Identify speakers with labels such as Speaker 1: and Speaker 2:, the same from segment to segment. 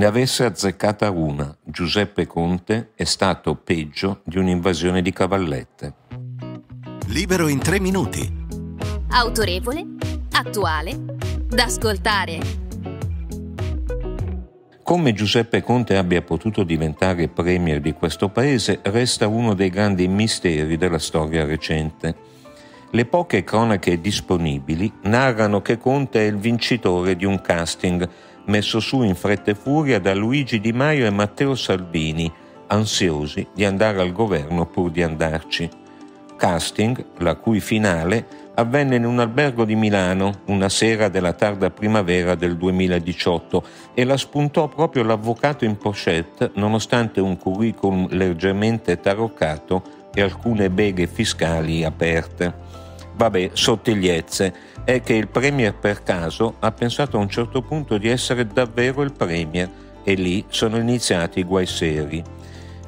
Speaker 1: Ne avesse azzeccata una, Giuseppe Conte è stato peggio di un'invasione di cavallette.
Speaker 2: Libero in tre minuti.
Speaker 3: Autorevole, attuale, da ascoltare.
Speaker 1: Come Giuseppe Conte abbia potuto diventare premier di questo paese resta uno dei grandi misteri della storia recente. Le poche cronache disponibili narrano che Conte è il vincitore di un casting messo su in fretta e furia da Luigi Di Maio e Matteo Salvini, ansiosi di andare al governo pur di andarci. Casting, la cui finale avvenne in un albergo di Milano una sera della tarda primavera del 2018 e la spuntò proprio l'avvocato in pochette nonostante un curriculum leggermente taroccato e alcune beghe fiscali aperte. Vabbè, sottigliezze, è che il Premier per caso ha pensato a un certo punto di essere davvero il Premier e lì sono iniziati i guai seri.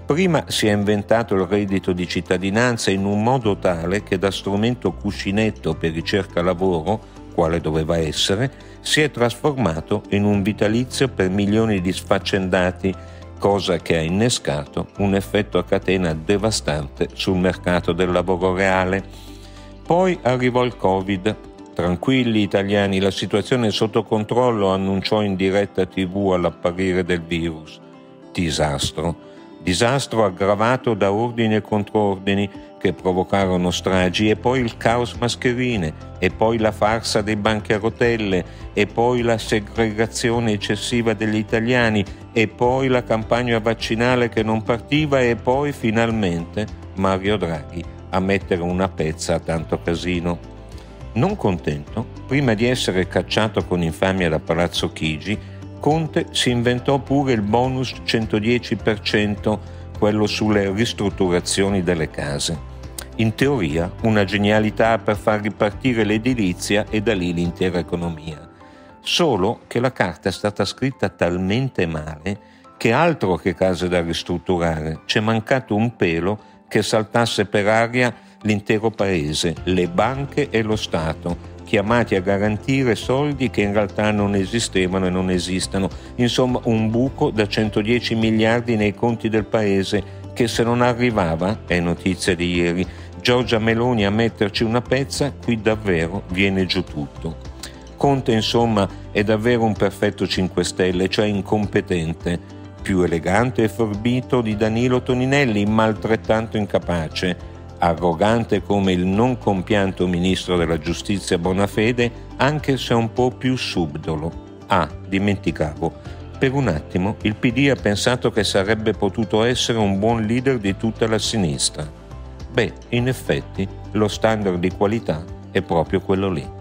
Speaker 1: Prima si è inventato il reddito di cittadinanza in un modo tale che da strumento cuscinetto per ricerca lavoro, quale doveva essere, si è trasformato in un vitalizio per milioni di sfaccendati, cosa che ha innescato un effetto a catena devastante sul mercato del lavoro reale. Poi arrivò il Covid, Tranquilli italiani, la situazione è sotto controllo, annunciò in diretta tv all'apparire del virus. Disastro. Disastro aggravato da ordini e controordini che provocarono stragi e poi il caos mascherine e poi la farsa dei banchi a rotelle e poi la segregazione eccessiva degli italiani e poi la campagna vaccinale che non partiva e poi finalmente Mario Draghi a mettere una pezza a tanto casino. Non contento, prima di essere cacciato con infamia da Palazzo Chigi, Conte si inventò pure il bonus 110%, quello sulle ristrutturazioni delle case. In teoria una genialità per far ripartire l'edilizia e da lì l'intera economia. Solo che la carta è stata scritta talmente male che altro che case da ristrutturare, c'è mancato un pelo che saltasse per aria l'intero paese, le banche e lo Stato, chiamati a garantire soldi che in realtà non esistevano e non esistono. Insomma, un buco da 110 miliardi nei conti del paese che se non arrivava, è notizia di ieri, Giorgia Meloni a metterci una pezza, qui davvero viene giù tutto. Conte, insomma, è davvero un perfetto 5 Stelle, cioè incompetente, più elegante e forbito di Danilo Toninelli, ma altrettanto incapace arrogante come il non compianto ministro della giustizia Bonafede, anche se un po' più subdolo. Ah, dimenticavo. Per un attimo il PD ha pensato che sarebbe potuto essere un buon leader di tutta la sinistra. Beh, in effetti lo standard di qualità è proprio quello lì.